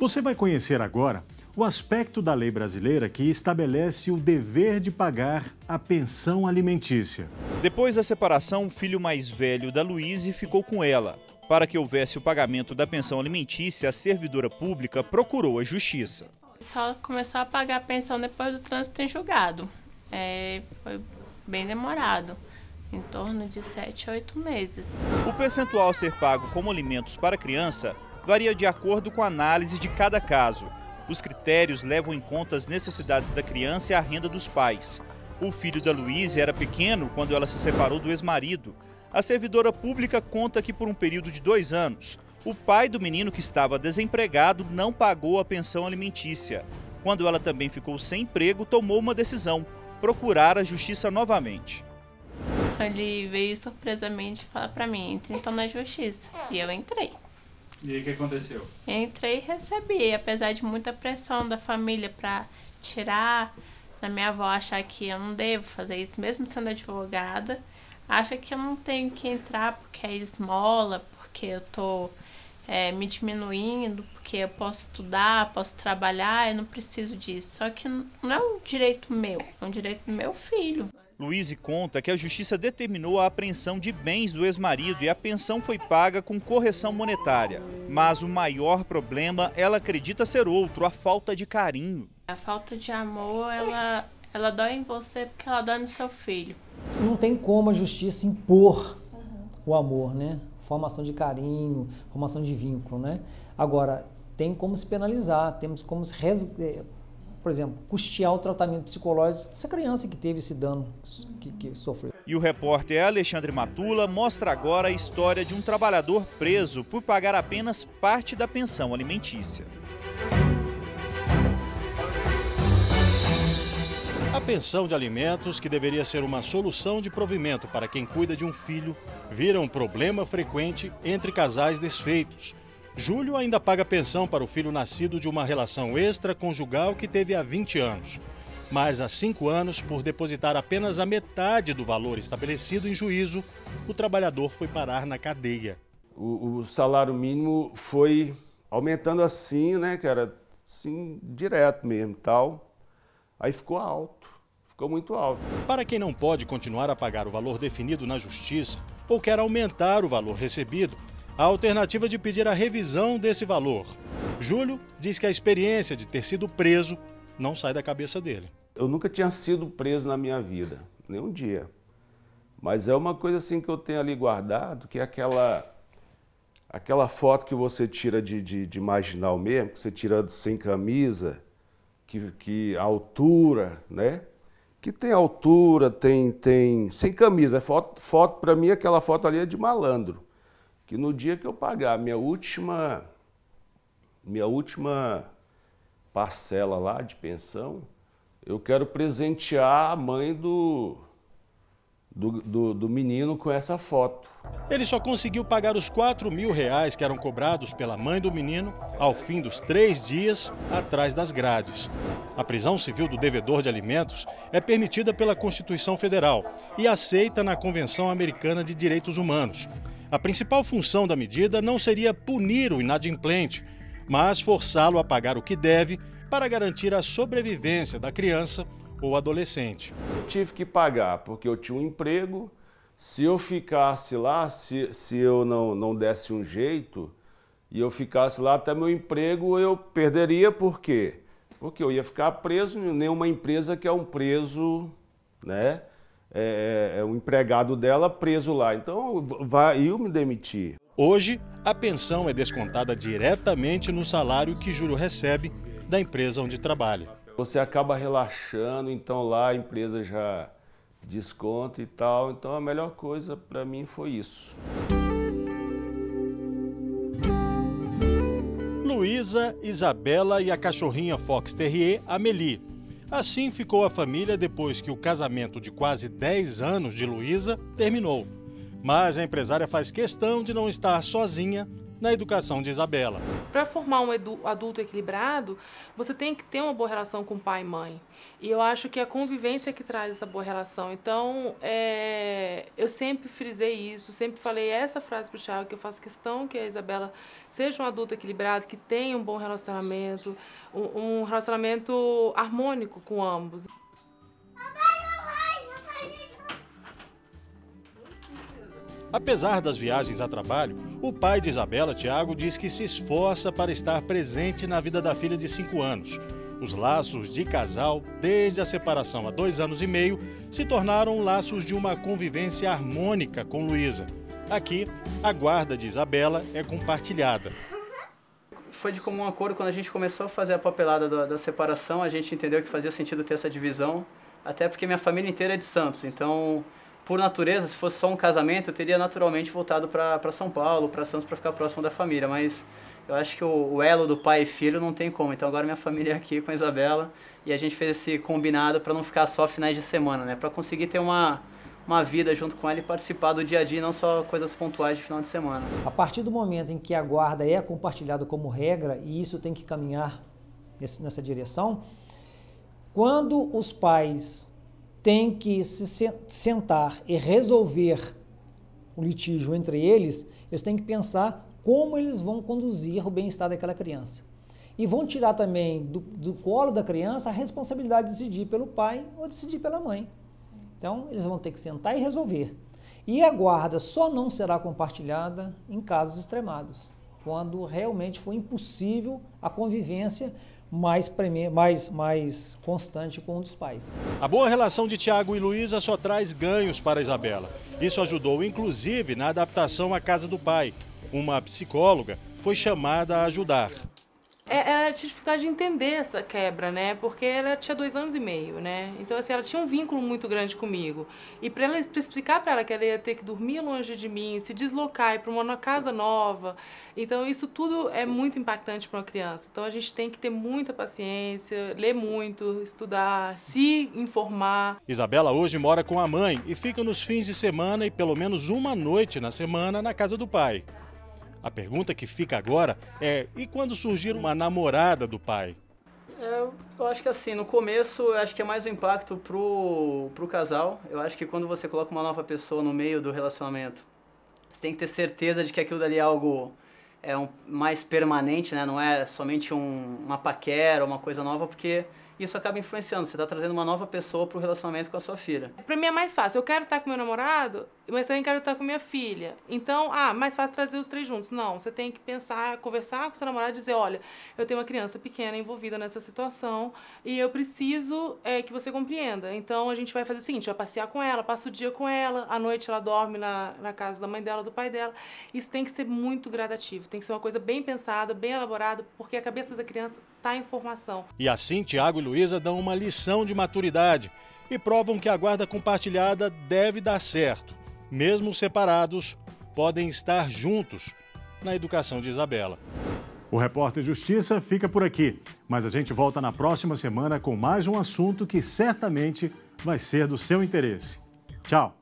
Você vai conhecer agora o aspecto da lei brasileira que estabelece o dever de pagar a pensão alimentícia. Depois da separação, o filho mais velho da Luíse ficou com ela. Para que houvesse o pagamento da pensão alimentícia, a servidora pública procurou a justiça. Só começou a pagar a pensão depois do trânsito em julgado. É, foi bem demorado, em torno de 7 a 8 meses. O percentual a ser pago como alimentos para criança varia de acordo com a análise de cada caso. Os critérios levam em conta as necessidades da criança e a renda dos pais. O filho da Luísa era pequeno quando ela se separou do ex-marido. A servidora pública conta que por um período de dois anos, o pai do menino que estava desempregado não pagou a pensão alimentícia. Quando ela também ficou sem emprego, tomou uma decisão: procurar a justiça novamente. Ele veio surpresamente falar para mim: entre então na justiça. E eu entrei. E aí o que aconteceu? Entrei e recebi, apesar de muita pressão da família para tirar, da minha avó achar que eu não devo fazer isso, mesmo sendo advogada, acha que eu não tenho que entrar porque é esmola, porque eu tô é, me diminuindo, porque eu posso estudar, posso trabalhar, eu não preciso disso. Só que não é um direito meu, é um direito do meu filho. Luiz conta que a justiça determinou a apreensão de bens do ex-marido e a pensão foi paga com correção monetária. Mas o maior problema, ela acredita ser outro, a falta de carinho. A falta de amor, ela, ela dói em você porque ela dói no seu filho. Não tem como a justiça impor uhum. o amor, né? Formação de carinho, formação de vínculo, né? Agora, tem como se penalizar, temos como se resgatar por exemplo, custear o tratamento psicológico dessa criança que teve esse dano que, que sofreu. E o repórter Alexandre Matula mostra agora a história de um trabalhador preso por pagar apenas parte da pensão alimentícia. A pensão de alimentos, que deveria ser uma solução de provimento para quem cuida de um filho, vira um problema frequente entre casais desfeitos Júlio ainda paga pensão para o filho nascido de uma relação extraconjugal que teve há 20 anos. Mas há cinco anos, por depositar apenas a metade do valor estabelecido em juízo, o trabalhador foi parar na cadeia. O, o salário mínimo foi aumentando assim, né, que era assim, direto mesmo tal. Aí ficou alto, ficou muito alto. Para quem não pode continuar a pagar o valor definido na justiça ou quer aumentar o valor recebido, a alternativa de pedir a revisão desse valor. Júlio diz que a experiência de ter sido preso não sai da cabeça dele. Eu nunca tinha sido preso na minha vida, nem um dia. Mas é uma coisa assim que eu tenho ali guardado, que é aquela, aquela foto que você tira de, de, de marginal mesmo, que você tira sem camisa, que, que a altura, né? Que tem altura, tem, tem sem camisa. Foto, foto para mim, aquela foto ali é de malandro que no dia que eu pagar minha última minha última parcela lá de pensão, eu quero presentear a mãe do, do, do, do, menino com essa foto. Ele só conseguiu pagar os 4 mil reais que eram cobrados pela mãe do menino ao fim dos três dias atrás das grades. A prisão civil do devedor de alimentos é permitida pela Constituição Federal e aceita na Convenção Americana de Direitos Humanos. A principal função da medida não seria punir o inadimplente, mas forçá-lo a pagar o que deve para garantir a sobrevivência da criança ou adolescente. Eu tive que pagar porque eu tinha um emprego. Se eu ficasse lá, se, se eu não, não desse um jeito e eu ficasse lá até meu emprego, eu perderia por quê? Porque eu ia ficar preso em nenhuma empresa que é um preso, né? É, é, é, um empregado dela preso lá. Então, vai eu me demitir. Hoje, a pensão é descontada diretamente no salário que Júlio recebe da empresa onde trabalha. Você acaba relaxando, então lá a empresa já desconta e tal. Então a melhor coisa para mim foi isso. Luísa, Isabela e a cachorrinha Fox Terrier, Amelie, Assim ficou a família depois que o casamento de quase 10 anos de Luísa terminou. Mas a empresária faz questão de não estar sozinha na educação de Isabela. Para formar um adulto equilibrado, você tem que ter uma boa relação com pai e mãe. E eu acho que a convivência é que traz essa boa relação. Então, é, eu sempre frisei isso, sempre falei essa frase para o Thiago, que eu faço questão que a Isabela seja um adulto equilibrado, que tenha um bom relacionamento, um, um relacionamento harmônico com ambos. Apesar das viagens a trabalho, o pai de Isabela, Tiago, diz que se esforça para estar presente na vida da filha de 5 anos. Os laços de casal, desde a separação há dois anos e meio, se tornaram laços de uma convivência harmônica com Luísa. Aqui, a guarda de Isabela é compartilhada. Foi de comum acordo quando a gente começou a fazer a papelada da, da separação, a gente entendeu que fazia sentido ter essa divisão, até porque minha família inteira é de Santos, então por natureza, se fosse só um casamento, eu teria naturalmente voltado para São Paulo, para Santos, para ficar próximo da família. Mas eu acho que o, o, elo do pai e filho não tem como. Então agora minha família é aqui com a Isabela e a gente fez esse combinado para não ficar só finais de semana, né? Para conseguir ter uma, uma vida junto com ela e participar do dia a dia, não só coisas pontuais de final de semana. A partir do momento em que a guarda é compartilhada como regra, e isso tem que caminhar nessa direção, quando os pais tem que se sentar e resolver o litígio entre eles, eles têm que pensar como eles vão conduzir o bem-estar daquela criança. E vão tirar também do, do, colo da criança a responsabilidade de decidir pelo pai ou decidir pela mãe. Então, eles vão ter que sentar e resolver. E a guarda só não será compartilhada em casos extremados, quando realmente for impossível a convivência mais, mais, mais constante com um dos pais. A boa relação de Tiago e Luísa só traz ganhos para Isabela. Isso ajudou, inclusive, na adaptação à casa do pai. Uma psicóloga foi chamada a ajudar é, ela tinha dificuldade de entender essa quebra, né? Porque ela tinha dois anos e meio, né? Então, assim, ela tinha um vínculo muito grande comigo. E para ela pra explicar para ela que ela ia ter que dormir longe de mim, se deslocar, ir para uma casa nova. Então, isso tudo é muito impactante para uma criança. Então, a gente tem que ter muita paciência, ler muito, estudar, se informar. Isabela hoje mora com a mãe e fica nos fins de semana e pelo menos uma noite na semana na casa do pai. A pergunta que fica agora é: e quando surgir uma namorada do pai? É, eu acho que assim, no começo, eu acho que é mais o um impacto pro, pro casal. Eu acho que quando você coloca uma nova pessoa no meio do relacionamento, você tem que ter certeza de que aquilo dali é algo é um, mais permanente, né? Não é somente um, uma paquera, uma coisa nova, porque isso acaba influenciando. Você está trazendo uma nova pessoa para o relacionamento com a sua filha. Para mim é mais fácil. Eu quero estar com meu namorado, mas também quero estar com minha filha. Então, ah, mais fácil trazer os três juntos. Não, você tem que pensar, conversar com seu namorado e dizer, olha, eu tenho uma criança pequena envolvida nessa situação e eu preciso é, que você compreenda. Então, a gente vai fazer o seguinte, vai passear com ela, passa o dia com ela, à noite ela dorme na, na casa da mãe dela, do pai dela. Isso tem que ser muito gradativo, tem que ser uma coisa bem pensada, bem elaborada, porque a cabeça da criança está em formação. E assim, Tiago e Luísa dão uma lição de maturidade e provam que a guarda compartilhada deve dar certo. Mesmo separados, podem estar juntos na educação de Isabela. O repórter Justiça fica por aqui, mas a gente volta na próxima semana com mais um assunto que certamente vai ser do seu interesse. Tchau!